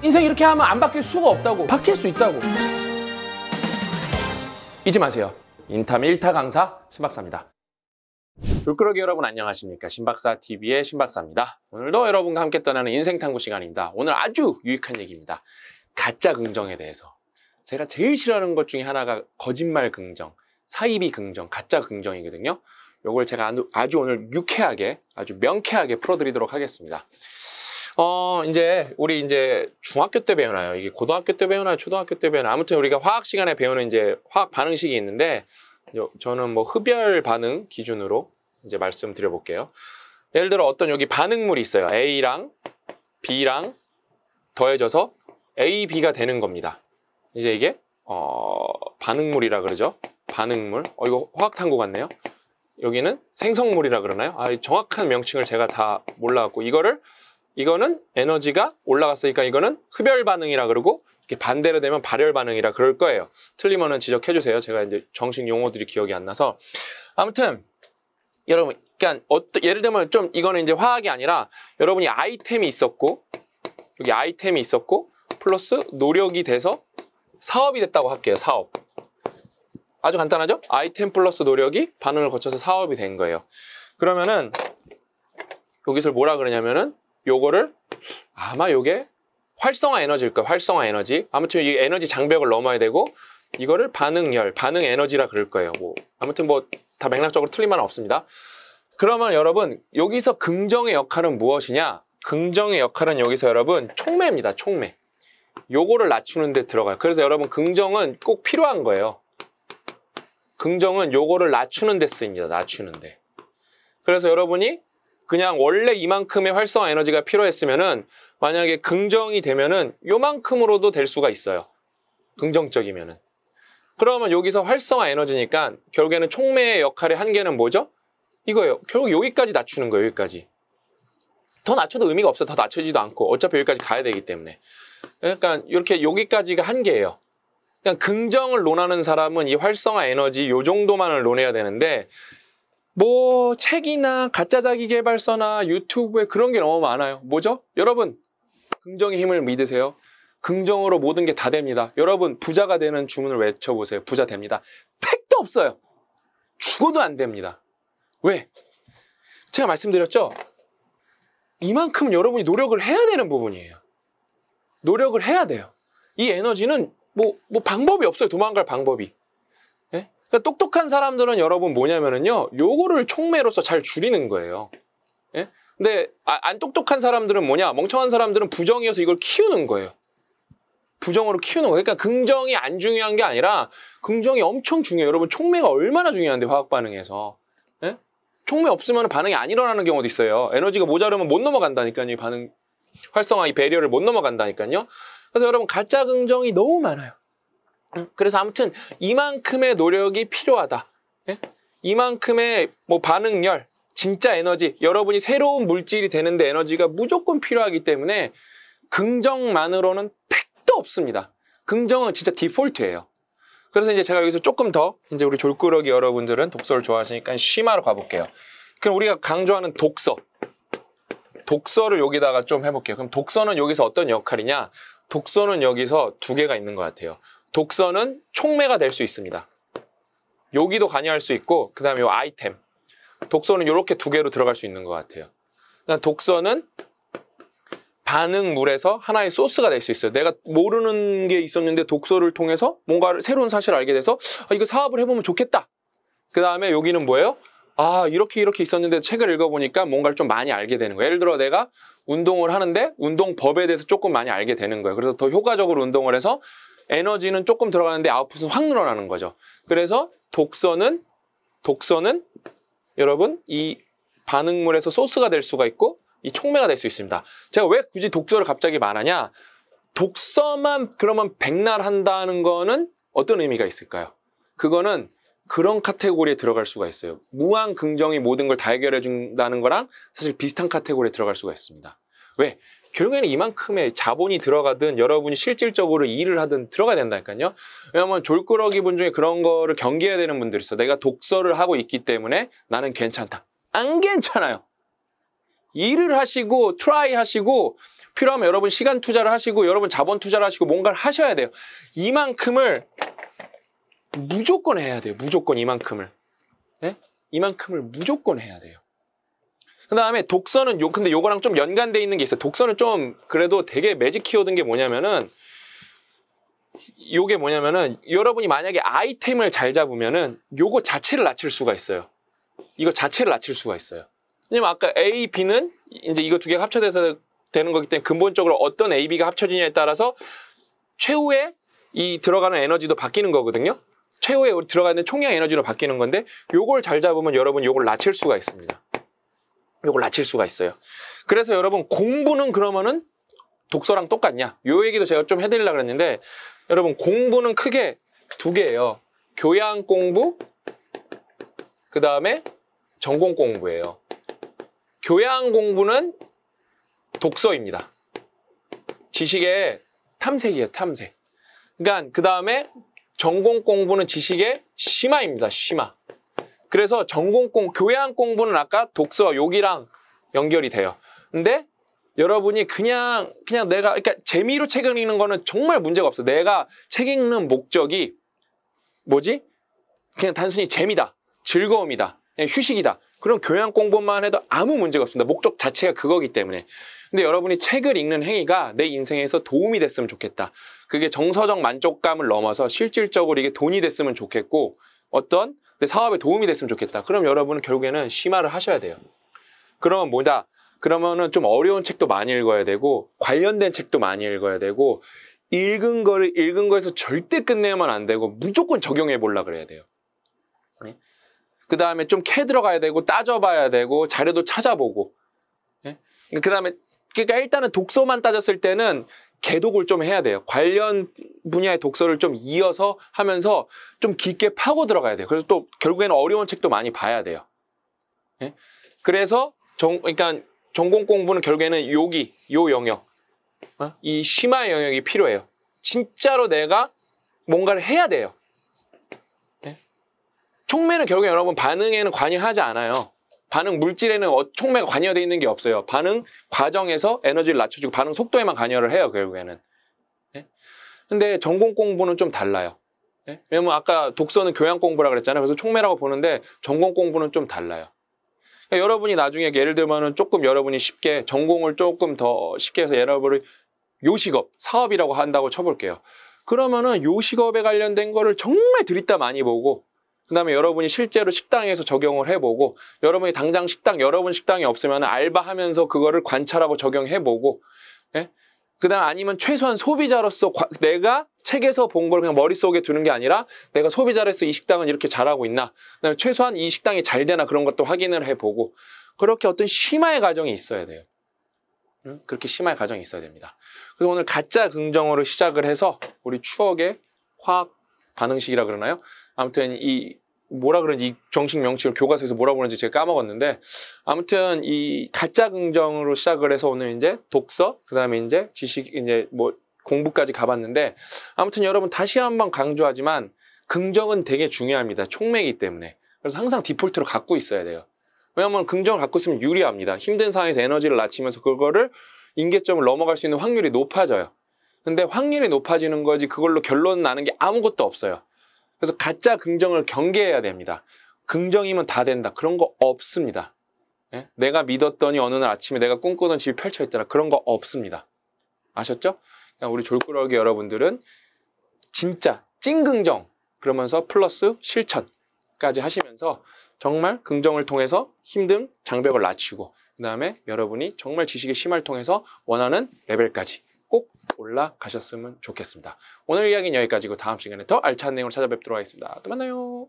인생 이렇게 하면 안 바뀔 수가 없다고. 바뀔 수 있다고. 잊지 마세요. 인탐 1타 강사 신박사입니다. 불끄러기 여러분 안녕하십니까 신박사 TV의 신박사입니다. 오늘도 여러분과 함께 떠나는 인생 탐구 시간입니다. 오늘 아주 유익한 얘기입니다. 가짜 긍정에 대해서 제가 제일 싫어하는 것 중에 하나가 거짓말 긍정, 사이비 긍정, 가짜 긍정이거든요. 요걸 제가 아주 오늘 유쾌하게 아주 명쾌하게 풀어드리도록 하겠습니다. 어, 이제, 우리 이제 중학교 때 배우나요? 이게 고등학교 때 배우나요? 초등학교 때 배우나요? 아무튼 우리가 화학 시간에 배우는 이제 화학 반응식이 있는데, 저는 뭐 흡열 반응 기준으로 이제 말씀드려 볼게요. 예를 들어 어떤 여기 반응물이 있어요. A랑 B랑 더해져서 A, B가 되는 겁니다. 이제 이게, 어, 반응물이라 그러죠. 반응물. 어, 이거 화학탐구 같네요. 여기는 생성물이라 그러나요? 아, 정확한 명칭을 제가 다 몰라갖고, 이거를 이거는 에너지가 올라갔으니까 이거는 흡열 반응이라 그러고 이렇게 반대로 되면 발열 반응이라 그럴 거예요. 틀리면은 지적해 주세요. 제가 이제 정식 용어들이 기억이 안 나서 아무튼 여러분 그러니까 어떤 예를 들면 좀 이거는 이제 화학이 아니라 여러분이 아이템이 있었고 여기 아이템이 있었고 플러스 노력이 돼서 사업이 됐다고 할게요. 사업. 아주 간단하죠? 아이템 플러스 노력이 반응을 거쳐서 사업이 된 거예요. 그러면은 여기서 뭐라 그러냐면은 요거를 아마 요게 활성화 에너지일 거예요. 활성화 에너지. 아무튼 이 에너지 장벽을 넘어야 되고 이거를 반응열, 반응 에너지라 그럴 거예요. 뭐 아무튼 뭐 다 맥락적으로 틀린 말은 없습니다. 그러면 여러분 여기서 긍정의 역할은 무엇이냐? 긍정의 역할은 여기서 여러분 촉매입니다. 촉매. 요거를 낮추는 데 들어가요. 그래서 여러분 긍정은 꼭 필요한 거예요. 긍정은 요거를 낮추는 데 쓰입니다. 낮추는 데. 그래서 여러분이 그냥 원래 이만큼의 활성화 에너지가 필요했으면은 만약에 긍정이 되면은 요만큼으로도 될 수가 있어요. 긍정적이면은. 그러면 여기서 활성화 에너지니까 결국에는 촉매의 역할의 한계는 뭐죠? 이거예요. 결국 여기까지 낮추는 거예요. 여기까지. 더 낮춰도 의미가 없어. 더 낮춰지도 않고 어차피 여기까지 가야 되기 때문에. 그러니까 이렇게 여기까지가 한계예요. 그냥 긍정을 논하는 사람은 이 활성화 에너지 요 정도만을 논해야 되는데 뭐 책이나 가짜 자기 개발서나 유튜브에 그런 게 너무 많아요. 뭐죠? 여러분 긍정의 힘을 믿으세요. 긍정으로 모든 게 다 됩니다. 여러분 부자가 되는 주문을 외쳐보세요. 부자 됩니다. 택도 없어요. 죽어도 안 됩니다. 왜? 제가 말씀드렸죠? 이만큼 여러분이 노력을 해야 되는 부분이에요. 노력을 해야 돼요. 이 에너지는 뭐, 뭐 방법이 없어요. 도망갈 방법이. 그러니까 똑똑한 사람들은 여러분 뭐냐면은요, 요거를 촉매로서 잘 줄이는 거예요. 예? 근데 아, 안 똑똑한 사람들은 뭐냐? 멍청한 사람들은 부정이어서 이걸 키우는 거예요. 부정으로 키우는 거예요. 그러니까 긍정이 안 중요한 게 아니라 긍정이 엄청 중요해요. 여러분 촉매가 얼마나 중요한데 화학 반응에서. 예? 촉매 없으면 반응이 안 일어나는 경우도 있어요. 에너지가 모자르면 못 넘어간다니까요. 이 반응 활성화 이 배리어를 못 넘어간다니까요. 그래서 여러분 가짜 긍정이 너무 많아요. 그래서 아무튼 이만큼의 노력이 필요하다. 예? 이만큼의 뭐 반응열, 진짜 에너지, 여러분이 새로운 물질이 되는데 에너지가 무조건 필요하기 때문에 긍정만으로는 택도 없습니다. 긍정은 진짜 디폴트예요. 그래서 이제 제가 여기서 조금 더 이제 우리 졸꾸러기 여러분들은 독서를 좋아하시니까 심화로 가볼게요. 그럼 우리가 강조하는 독서. 독서를 여기다가 좀 해볼게요. 그럼 독서는 여기서 어떤 역할이냐? 독서는 여기서 두 개가 있는 것 같아요. 독서는 촉매가 될 수 있습니다. 여기도 관여할 수 있고 그 다음에 이 아이템 독서는 이렇게 두 개로 들어갈 수 있는 것 같아요. 독서는 반응물에서 하나의 소스가 될 수 있어요. 내가 모르는 게 있었는데 독서를 통해서 뭔가 새로운 사실을 알게 돼서 아, 이거 사업을 해보면 좋겠다. 그 다음에 여기는 뭐예요? 아 이렇게 이렇게 있었는데 책을 읽어보니까 뭔가를 좀 많이 알게 되는 거예요. 예를 들어 내가 운동을 하는데 운동법에 대해서 조금 많이 알게 되는 거예요. 그래서 더 효과적으로 운동을 해서 에너지는 조금 들어가는데 아웃풋은 확 늘어나는 거죠. 그래서 독서는 독서는 여러분 이 반응물에서 소스가 될 수가 있고 이 촉매가 될 수 있습니다. 제가 왜 굳이 독서를 갑자기 말하냐? 독서만 그러면 백날 한다는 거는 어떤 의미가 있을까요? 그거는 그런 카테고리에 들어갈 수가 있어요. 무한 긍정이 모든 걸 다 해결해 준다는 거랑 사실 비슷한 카테고리에 들어갈 수가 있습니다. 왜? 결국에는 이만큼의 자본이 들어가든 여러분이 실질적으로 일을 하든 들어가야 된다니까요. 왜냐하면 졸꾸러기 분 중에 그런 거를 경계해야 되는 분들이 있어. 내가 독서를 하고 있기 때문에 나는 괜찮다. 안 괜찮아요. 일을 하시고 try 하시고 필요하면 여러분 시간 투자를 하시고 여러분 자본 투자를 하시고 뭔가를 하셔야 돼요. 이만큼을 무조건 해야 돼요. 무조건 이만큼을. 예? 이만큼을 무조건 해야 돼요. 그 다음에 독서는 요, 근데 요거랑 좀 연관돼 있는 게 있어요. 독서는 좀 그래도 되게 매직 키워드인 게 뭐냐면은 요게 뭐냐면은 여러분이 만약에 아이템을 잘 잡으면은 요거 자체를 낮출 수가 있어요. 이거 자체를 낮출 수가 있어요. 왜냐면 아까 A, B는 이제 이거 두 개가 합쳐져서 되는 거기 때문에 근본적으로 어떤 A, B가 합쳐지냐에 따라서 최후의 이 들어가는 에너지도 바뀌는 거거든요. 최후에 들어가는 총량 에너지로 바뀌는 건데 요걸 잘 잡으면 여러분 요걸 낮출 수가 있습니다. 요걸 낮출 수가 있어요. 그래서 여러분 공부는 그러면은 독서랑 똑같냐? 요 얘기도 제가 좀 해드리려고 그랬는데 여러분 공부는 크게 두 개예요. 교양 공부 그 다음에 전공 공부예요. 교양 공부는 독서입니다. 지식의 탐색이에요, 탐색. 그러니까 그 다음에 전공 공부는 지식의 심화입니다, 심화. 그래서 전공 공, 교양 공부는 아까 독서, 여기랑 연결이 돼요. 근데 여러분이 그냥, 그냥 내가, 그러니까 재미로 책을 읽는 거는 정말 문제가 없어. 내가 책 읽는 목적이 뭐지? 그냥 단순히 재미다. 즐거움이다. 휴식이다. 그럼 교양 공부만 해도 아무 문제가 없습니다. 목적 자체가 그거기 때문에. 근데 여러분이 책을 읽는 행위가 내 인생에서 도움이 됐으면 좋겠다. 그게 정서적 만족감을 넘어서 실질적으로 이게 돈이 됐으면 좋겠고 어떤 내 사업에 도움이 됐으면 좋겠다. 그럼 여러분은 결국에는 심화를 하셔야 돼요. 그러면 뭐다? 그러면은 좀 어려운 책도 많이 읽어야 되고 관련된 책도 많이 읽어야 되고 읽은 거를 읽은 거에서 절대 끝내면 안 되고 무조건 적용해 보려 그래야 돼요. 네? 그 다음에 좀 캐 들어가야 되고 따져봐야 되고 자료도 찾아보고. 네? 그 다음에 그러니까 일단은 독서만 따졌을 때는 개독을 좀 해야 돼요. 관련 분야의 독서를 좀 이어서 하면서 좀 깊게 파고 들어가야 돼요. 그래서 또 결국에는 어려운 책도 많이 봐야 돼요. 네? 그래서 정, 그러니까 전공 공부는 결국에는 여기, 요 영역, 어? 이 심화 영역이 필요해요. 진짜로 내가 뭔가를 해야 돼요. 네? 촉매는 결국에 여러분 반응에는 관여하지 않아요. 반응 물질에는 어, 촉매가 관여되어 있는 게 없어요. 반응 과정에서 에너지를 낮춰주고 반응 속도에만 관여를 해요. 결국에는. 네? 근데 전공 공부는 좀 달라요. 네? 왜냐면 아까 독서는 교양 공부라 그랬잖아요. 그래서 촉매라고 보는데 전공 공부는 좀 달라요. 그러니까 여러분이 나중에 예를 들면은 조금 여러분이 쉽게 전공을 조금 더 쉽게 해서 여러분을 요식업, 사업이라고 한다고 쳐볼게요. 그러면은 요식업에 관련된 거를 정말 들이다 많이 보고 그 다음에 여러분이 실제로 식당에서 적용을 해보고 여러분이 당장 식당, 여러분 식당이 없으면 알바하면서 그거를 관찰하고 적용해보고 예? 그 다음 아니면 최소한 소비자로서 과, 내가 책에서 본 걸 그냥 머릿속에 두는 게 아니라 내가 소비자로서 이 식당은 이렇게 잘하고 있나 그다음에 최소한 이 식당이 잘 되나 그런 것도 확인을 해보고 그렇게 어떤 심화의 과정이 있어야 돼요. 응? 그렇게 심화의 과정이 있어야 됩니다. 그래서 오늘 가짜 긍정으로 시작을 해서 우리 추억의 화학 반응식이라 그러나요? 아무튼 이 뭐라 그런지 이 정식 명칭을 교과서에서 뭐라 그러는지 제가 까먹었는데 아무튼 이 가짜 긍정으로 시작을 해서 오늘 이제 독서 그다음에 이제 지식 이제 뭐 공부까지 가봤는데 아무튼 여러분 다시 한번 강조하지만 긍정은 되게 중요합니다. 촉매이기 때문에 그래서 항상 디폴트로 갖고 있어야 돼요. 왜냐하면 긍정을 갖고 있으면 유리합니다. 힘든 상황에서 에너지를 낮추면서 그거를 인계점을 넘어갈 수 있는 확률이 높아져요. 근데 확률이 높아지는 거지 그걸로 결론 나는 게 아무것도 없어요. 그래서 가짜 긍정을 경계해야 됩니다. 긍정이면 다 된다. 그런 거 없습니다. 예? 내가 믿었더니 어느 날 아침에 내가 꿈꾸던 집이 펼쳐 있더라. 그런 거 없습니다. 아셨죠? 우리 졸꾸러기 여러분들은 진짜 찐 긍정 그러면서 플러스 실천까지 하시면서 정말 긍정을 통해서 힘든 장벽을 낮추고 그 다음에 여러분이 정말 지식의 심화를 통해서 원하는 레벨까지 꼭 올라가셨으면 좋겠습니다. 오늘 이야기는 여기까지고 다음 시간에 더 알찬 내용을 찾아뵙도록 하겠습니다. 또 만나요.